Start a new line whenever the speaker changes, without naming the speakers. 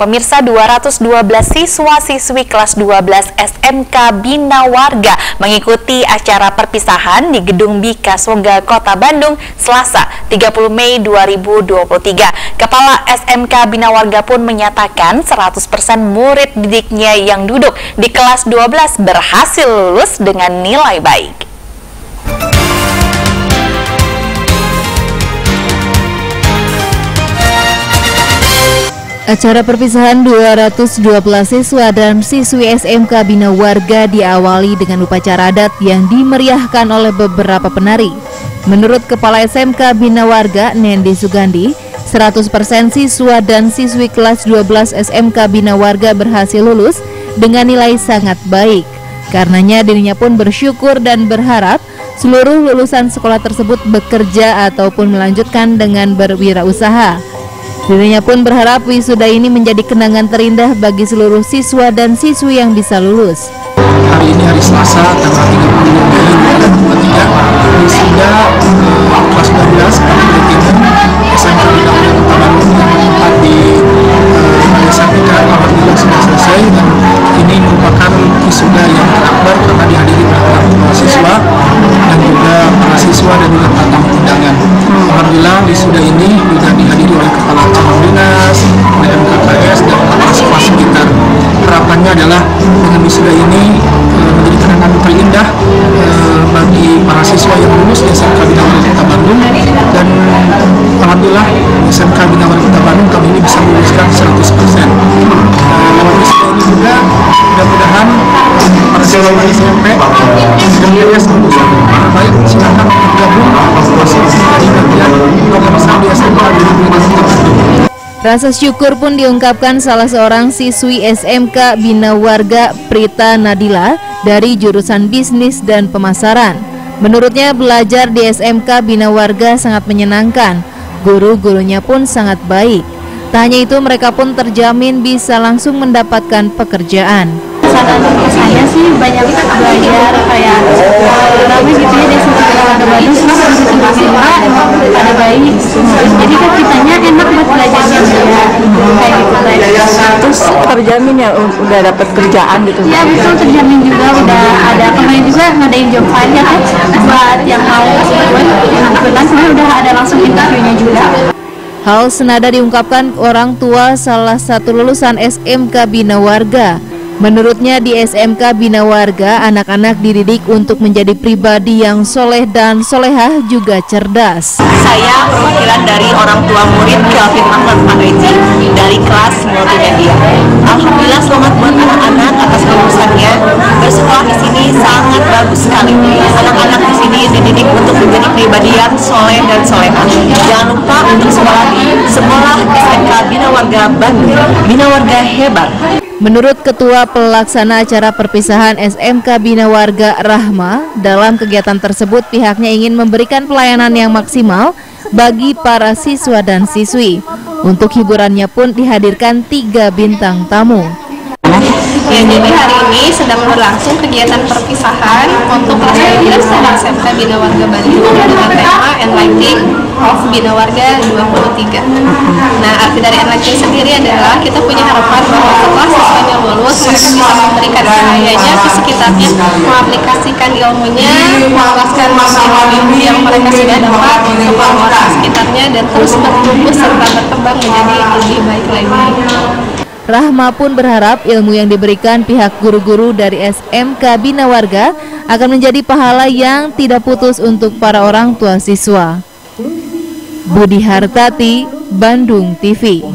Pemirsa 212 siswa-siswi kelas 12 SMK Bina Warga mengikuti acara perpisahan di Gedung Bika Soga Kota Bandung Selasa 30 Mei 2023. Kepala SMK Bina Warga pun menyatakan 100% murid didiknya yang duduk di kelas 12 berhasil lulus dengan nilai baik.
Acara perpisahan 212 siswa dan siswi SMK Bina Warga diawali dengan upacara adat yang dimeriahkan oleh beberapa penari. Menurut Kepala SMK Bina Warga, Nendi Sugandi, 100% siswa dan siswi kelas 12 SMK Bina Warga berhasil lulus dengan nilai sangat baik. Karenanya dirinya pun bersyukur dan berharap seluruh lulusan sekolah tersebut bekerja ataupun melanjutkan dengan berwirausaha. Dirinya pun berharap wisuda ini menjadi kenangan terindah bagi seluruh siswa dan siswi yang bisa lulus.
Hari ini hari Selasa tanggal 30 Mei 2023 wisuda uh, kelas 12 Kabupaten Timur SMK Bidang Bandung yang di uh, Desa kita alhamdulillah sudah selesai dan ini merupakan wisuda yang terakbar karena dihadiri oleh mahasiswa dan juga para siswa dan juga. Alhamdulillah wisuda ini juga dihadiri oleh kepala cabang dinas, MKKS dan kepala sekolah sekitar. Harapannya adalah dengan wisuda ini uh, menjadi kenangan terindah uh, bagi para siswa yang lulus di SMK Bina Wali Kota Bandung dan Alhamdulillah SMK Bina Wali Kota Bandung kami ini bisa meluluskan 100%. Uh, lewat wisuda ini juga mudah-mudahan para siswa SMP dan lulus baik silakan
Rasa syukur pun diungkapkan salah seorang siswi SMK Bina Warga Prita Nadila dari jurusan bisnis dan pemasaran. Menurutnya belajar di SMK Bina Warga sangat menyenangkan. Guru-gurunya pun sangat baik. Tak hanya itu mereka pun terjamin bisa langsung mendapatkan pekerjaan.
saran saya sih banyak belajar kayak rame gitu ya terus di situ juga emang ada baik jadi kan kitanya enak buat belajarnya juga kayak gitu kayak
terus terjamin ya u- udah dapat kerjaan gitu.
Ya betul terjamin juga udah ada kemarin juga ngadain job fair ya kan buat yang mau kebetulan kemarin udah ada langsung interviewnya juga.
Hal senada diungkapkan orang tua salah satu lulusan SMK Bina Warga. Menurutnya di SMK Bina Warga, anak-anak dididik untuk menjadi pribadi yang soleh dan solehah juga cerdas.
Saya perwakilan dari orang tua murid Kelvin Ahmad Pangreci dari kelas multimedia. Alhamdulillah selamat buat anak-anak atas lulusannya. Bersekolah di sini sangat bagus sekali. Anak-anak di sini dididik untuk menjadi pribadi yang soleh dan solehah. Jangan lupa untuk sekolah di sekolah SMK Bina Warga Bandung. Bina Warga hebat.
Menurut Ketua Pelaksana Acara Perpisahan SMK Bina Warga Rahma, dalam kegiatan tersebut pihaknya ingin memberikan pelayanan yang maksimal bagi para siswa dan siswi. Untuk hiburannya pun dihadirkan tiga bintang tamu.
Ya, jadi hari ini sedang berlangsung kegiatan perpisahan untuk kelas 12 dari SMK Bina Warga Bandung dengan tema Enlighting of Bina Warga 23. Nah, arti dari Enlighting sendiri adalah kita punya harapan bahwa setelah siswanya lulus, mereka bisa memberikan cahayanya ke sekitarnya, mengaplikasikan ilmunya, meluaskan ilmu yang mereka sudah dapat ke orang sekitarnya dan terus bertumbuh serta berkembang menjadi lebih baik lagi.
Rahma pun berharap ilmu yang diberikan pihak guru-guru dari SMK Bina Warga akan menjadi pahala yang tidak putus untuk para orang tua siswa. Budi Hartati, Bandung TV